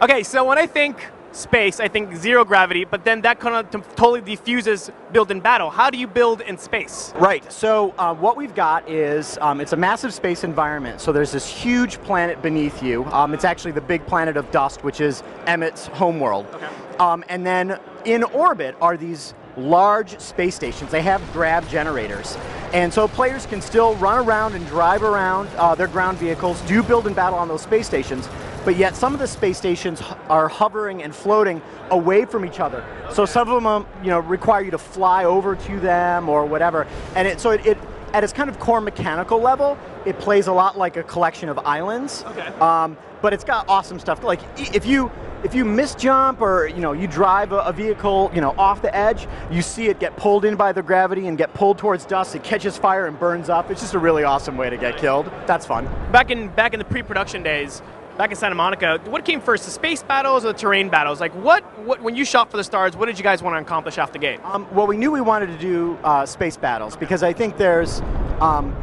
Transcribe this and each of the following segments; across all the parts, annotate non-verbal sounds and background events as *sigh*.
Okay, so when I think space, I think zero gravity, but then that kind of totally defuses build and battle. How do you build in space? Right, so uh, what we've got is, um, it's a massive space environment. So there's this huge planet beneath you. Um, it's actually the big planet of dust, which is Emmett's homeworld. Okay. Um, and then in orbit are these large space stations. They have grav generators. And so players can still run around and drive around uh, their ground vehicles, do build and battle on those space stations, but yet some of the space stations are hovering and floating away from each other. So some of them, um, you know, require you to fly over to them or whatever. And it, so it, it, at its kind of core mechanical level, it plays a lot like a collection of islands. Okay. Um, but it's got awesome stuff. Like if you if you misjump or you know you drive a, a, vehicle you know off the edge, you see it get pulled in by the gravity and get pulled towards dust. It catches fire and burns up. It's just a really awesome way to get killed. That's fun. Back in back in the pre-production days, back in Santa Monica, what came first, the space battles or the terrain battles? Like, what, what when you shot for the stars, what did you guys want to accomplish off the gate? Um, well, we knew we wanted to do uh, space battles because I think there's um,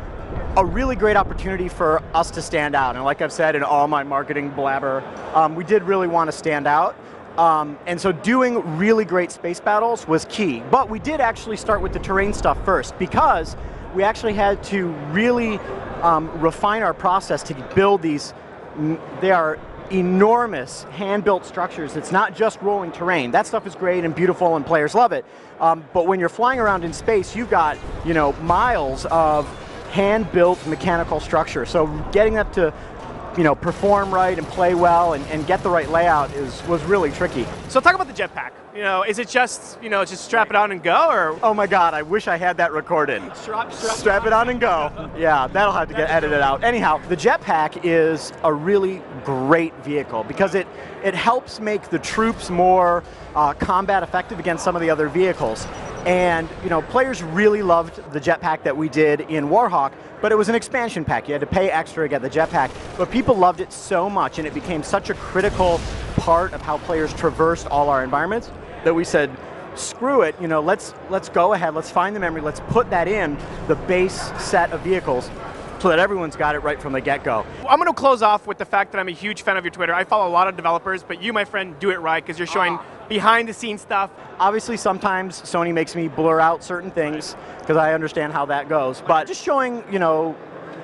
a really great opportunity for us to stand out. And like I've said in all my marketing blabber, um, we did really want to stand out. Um, and so doing really great space battles was key. But we did actually start with the terrain stuff first because we actually had to really um, refine our process to build these they are enormous hand-built structures. It's not just rolling terrain. That stuff is great and beautiful and players love it. Um, but when you're flying around in space, you've got you know miles of hand-built mechanical structure. So getting up to you know, perform right and play well and, and get the right layout is was really tricky. So talk about the jetpack. You know, is it just, you know, just strap it on and go, or? Oh my God, I wish I had that recorded. Strap, strap, strap it on and go. yeah, that'll have to get edited out. Anyhow, the jetpack is a really great vehicle because it, it helps make the troops more uh, combat effective against some of the other vehicles. And you know, players really loved the jetpack that we did in Warhawk, but it was an expansion pack. You had to pay extra to get the jetpack. But people loved it so much, and it became such a critical part of how players traversed all our environments that we said, screw it, you know, let's let's go ahead, let's find the memory, let's put that in the base set of vehicles so that everyone's got it right from the get-go. I'm going to close off with the fact that I'm a huge fan of your Twitter. I follow a lot of developers, but you, my friend, do it right because you're showing ah. Behind the scenes stuff. Obviously, sometimes Sony makes me blur out certain things because I understand how that goes. But just showing, you know,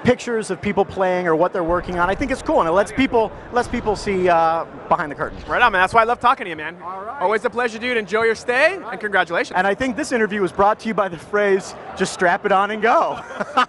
pictures of people playing or what they're working on. I think it's cool, and it lets people lets people see uh, behind the curtain. Right on, man. That's why I love talking to you, man. All right. Always a pleasure, dude. Enjoy your stay, right. and congratulations. And I think this interview was brought to you by the phrase, just strap it on and go. *laughs*